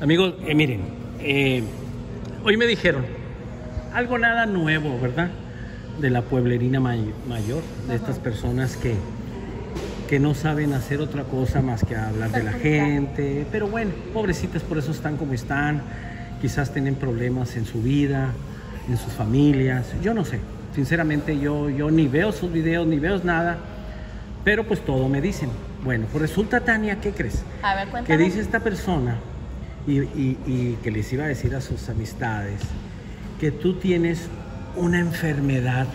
Amigos, eh, miren, eh, hoy me dijeron algo nada nuevo, ¿verdad? De la pueblerina may- mayor, de estas personas que, que no saben hacer otra cosa más que hablar de la gente. Pero bueno, pobrecitas, por eso están como están. Quizás tienen problemas en su vida, en sus familias. Yo no sé. Sinceramente, yo, yo ni veo sus videos, ni veo nada. Pero pues todo me dicen. Bueno, pues resulta, Tania, ¿qué crees? A ver, que cuéntame. dice esta persona y, y- y que les iba a decir a sus amistades que tú tienes una enfermedad,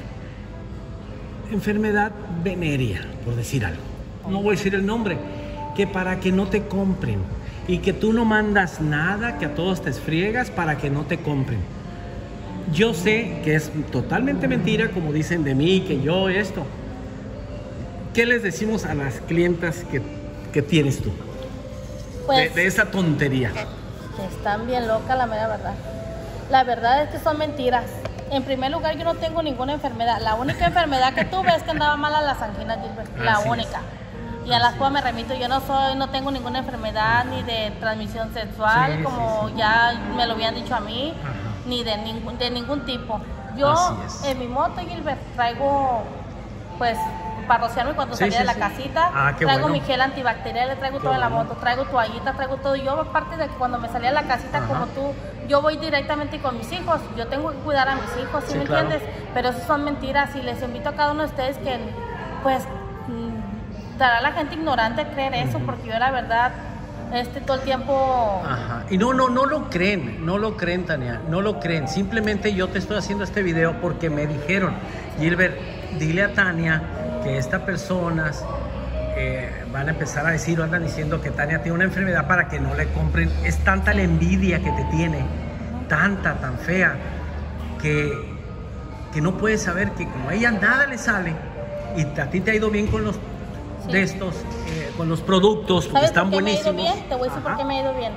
enfermedad venérea, por decir algo. No voy a decir el nombre, que para que no te compren y que tú no mandas nada, que a todos te esfriegas para que no te compren. Yo sé que es totalmente mentira, como dicen de mí, que yo esto. ¿Qué les decimos a las clientas que, que tienes tú? Pues de, de esa tontería. Que están bien locas, la mera verdad. La verdad es que son mentiras. En primer lugar, yo no tengo ninguna enfermedad. La única enfermedad que tuve es que andaba mala las anginas, Gilbert. La Así es. única. Y a las cuales me remito. Yo no soy, no tengo ninguna enfermedad ni de transmisión sexual, Sí, sí, como ya me lo habían dicho a mí, Ajá. ni de ningún, de ningún tipo. Yo en mi moto, Gilbert, traigo, pues, para rociarme cuando Sí, salía sí, de la sí. casita. Ah, traigo bueno. mi gel antibacterial, le traigo Qué todo en la bueno. moto, traigo toallitas, traigo todo. Yo, aparte de que cuando me salía de la casita, Ajá. como tú, yo voy directamente con mis hijos. Yo tengo que cuidar a mis hijos, ¿sí, me claro. entiendes? Pero eso son mentiras y les invito a cada uno de ustedes que, pues, mm, dará a la gente ignorante creer eso, porque yo, la verdad, este todo el tiempo. Ajá. Y no, no, no lo creen, no lo creen, Tania, no lo creen. Simplemente yo te estoy haciendo este video porque me dijeron, Gilbert, dile a Tania que estas personas eh, van a empezar a decir o andan diciendo que Tania tiene una enfermedad para que no le compren. Es tanta la envidia que te tiene, tanta, tan fea, que, que no puedes saber que como a ella nada le sale y a ti te ha ido bien con los Sí. de estos, eh, con los productos, porque ¿Sabes están por qué me ha buenísimos. ido bien? Te voy a decir por Ajá. qué me ha ido bien.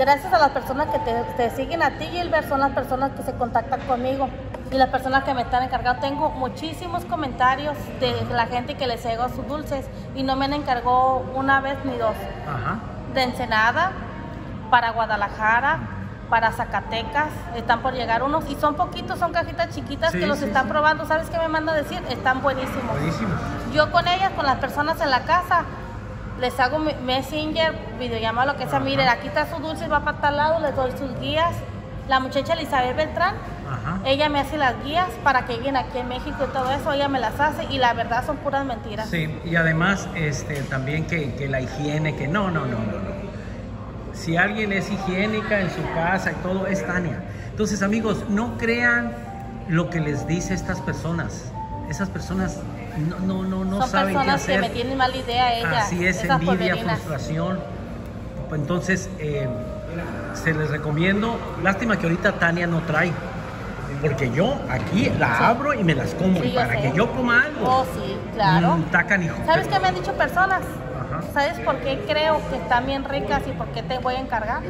Gracias a las personas que te, te siguen a ti, Gilbert, son las personas que se contactan conmigo y las personas que me están encargando. Tengo muchísimos comentarios de la gente que les hago sus dulces y no me han encargado una vez ni dos. Ajá. De Ensenada, para Guadalajara, para Zacatecas, están por llegar unos y son poquitos, son cajitas chiquitas Sí, que los sí, están sí. probando. ¿Sabes qué me manda a decir? Están buenísimos. Buenísimos. Yo con ellas, con las personas en la casa, les hago messenger, videollamada, lo que sea. Ajá. Miren, aquí está su dulce, va para tal lado, les doy sus guías. La muchacha Elizabeth Beltrán, Ajá. ella me hace las guías para que lleguen aquí en México y todo eso, ella me las hace y la verdad son puras mentiras. Sí, y además este, también que, que la higiene, que no, no, no, no, no. Si alguien es higiénica en su casa y todo, es Tania. Entonces, amigos, no crean lo que les dice estas personas. Esas personas no, no, no, no son saben qué personas que hacer. me tienen mala idea ellas. Así es, envidia, polverinas. frustración. Entonces, eh, se les recomiendo. Lástima que ahorita Tania no trae. Porque yo aquí la abro y me las como. Sí, y para que yo coma algo. Oh, sí, claro. Mm, está canijo. ¿Sabes qué me han dicho personas? Ajá. ¿Sabes por qué creo que están bien ricas y por qué te voy a encargar?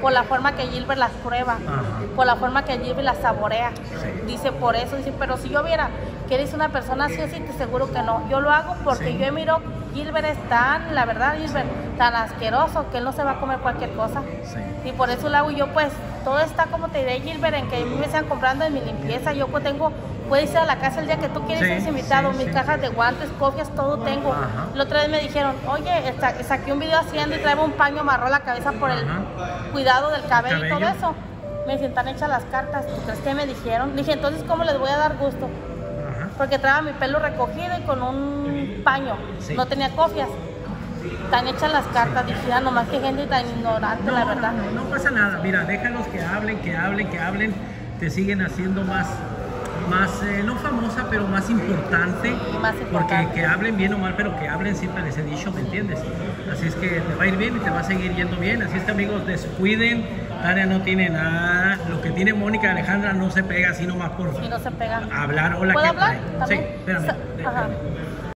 Por la forma que Gilbert las prueba, Ajá. por la forma que Gilbert las saborea. Sí. Dice por eso, dice, pero si yo viera que eres una persona así, así, te seguro que no. Yo lo hago porque Sí. yo miro, Gilbert es tan, la verdad, Gilbert, tan asqueroso que él no se va a comer cualquier cosa. Sí. Y por eso lo hago yo pues, todo está como te diré, Gilbert, en que a me están comprando en mi limpieza. Yo pues tengo, puedes ir a la casa el día que tú quieres, eres invitado, mis cajas de guantes, copias, todo tengo. Ajá. La otra vez me dijeron, oye, sa- saqué un video haciendo y traía un paño amarró la cabeza por el Ajá. cuidado del cabello, y todo cabello. eso. Me sientan hechas las cartas, ¿tú crees que me dijeron? Dije, entonces, ¿cómo les voy a dar gusto? Porque traía mi pelo recogido y con un paño, Sí. no tenía copias. Tan hechas las cartas, dije, ah, nomás que gente tan ignorante, la verdad. No, no pasa nada. Mira, déjalos que hablen, que hablen, que hablen. Te siguen haciendo más, más eh, no famosa, pero más importante. Y más Porque importante. que hablen bien o mal, pero que hablen siempre les he dicho, ¿me entiendes? Así es que te va a ir bien y te va a seguir yendo bien. Así es que amigos, descuiden. Tania no tiene nada. Lo que tiene Mónica Alejandra no se pega así nomás por Y no se pega. hablar. Hola, ¿Puedo ¿qué hablar? Sí, espérame.